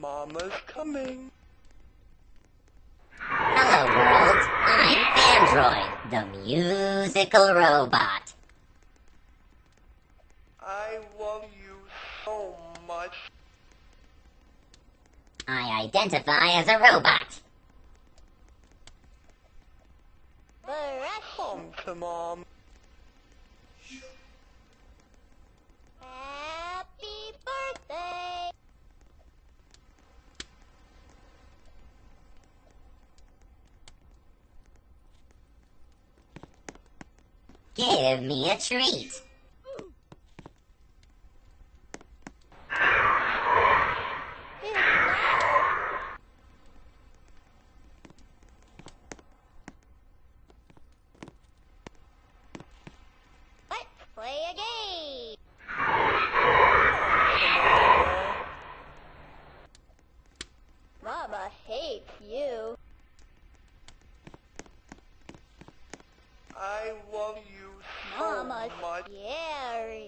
Mama's coming. Hello, world. I'm Android, the musical robot. I love you so much. I identify as a robot. Come to mom. Give me a treat. Let's play a game! Mama hates you. I love you so Mama's much. scary.